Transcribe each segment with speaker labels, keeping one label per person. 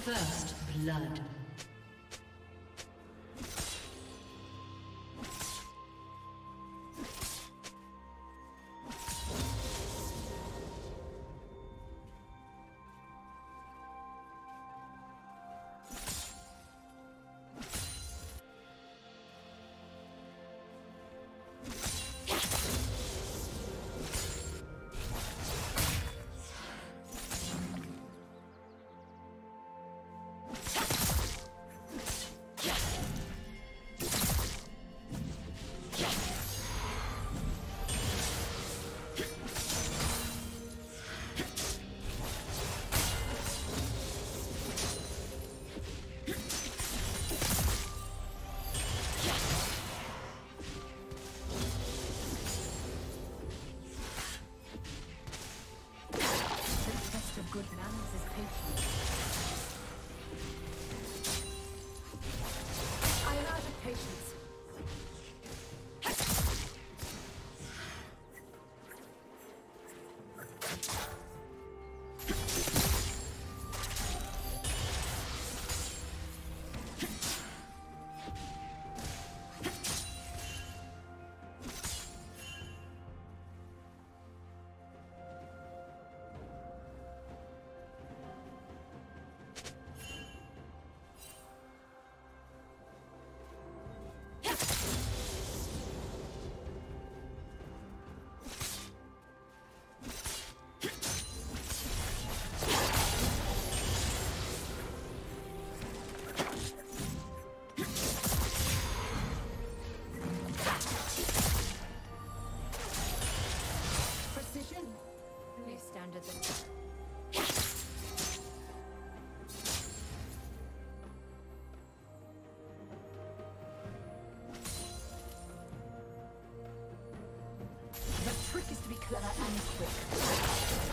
Speaker 1: First blood.
Speaker 2: Never end quick.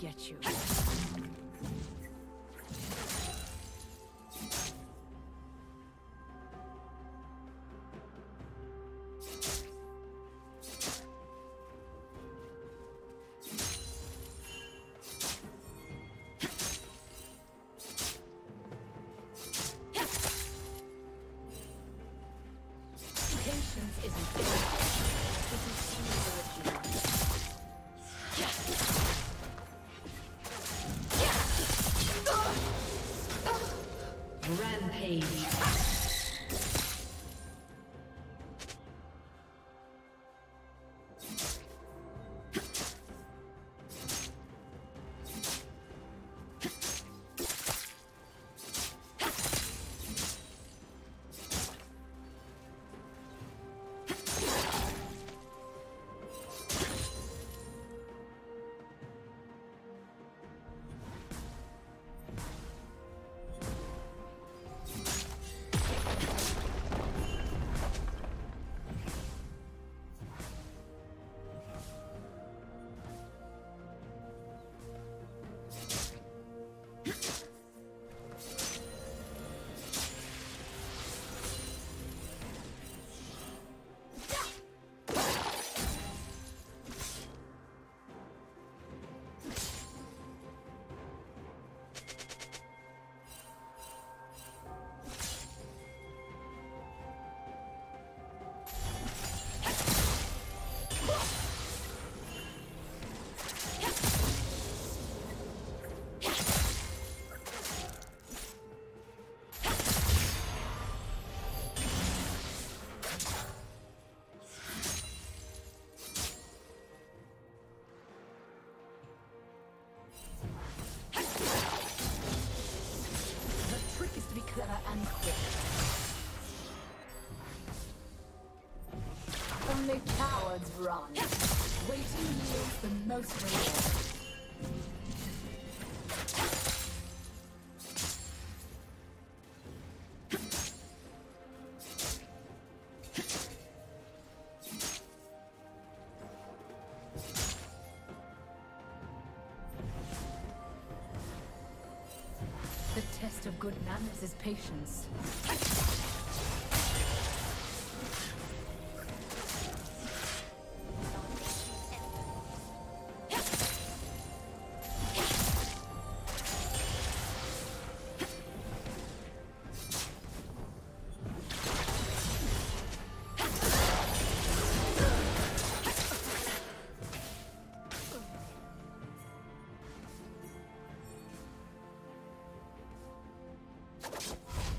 Speaker 2: Get you.
Speaker 1: Rampage.
Speaker 2: Waiting yields the most reward. The test of good manners is patience.
Speaker 1: Blue team slain the dragon.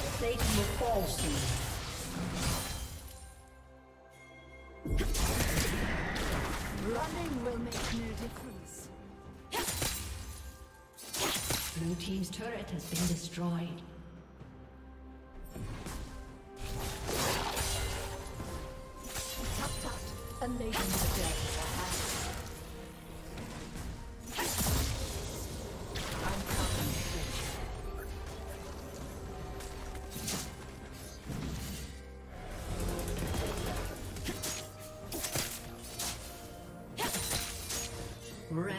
Speaker 1: Satan will fall soon.
Speaker 2: Running will make no difference.
Speaker 1: Blue Team's turret has been destroyed.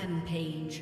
Speaker 1: Rampage.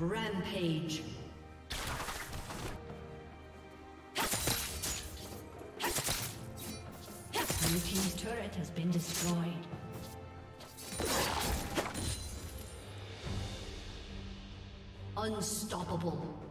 Speaker 1: Rampage. Blue Team's turret has been destroyed. Unstoppable.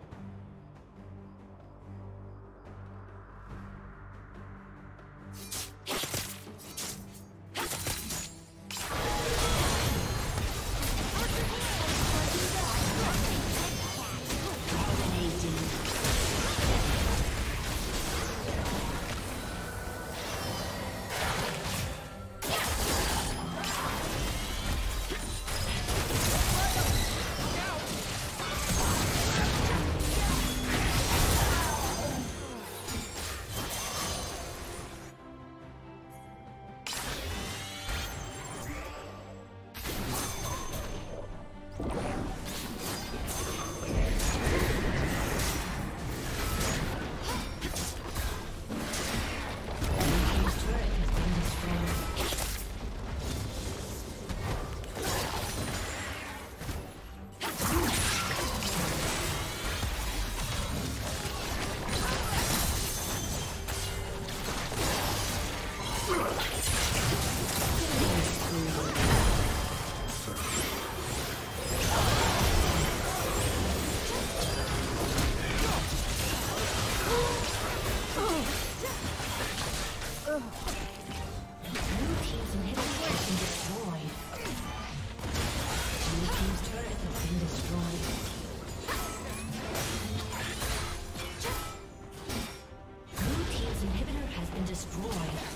Speaker 1: destroyed.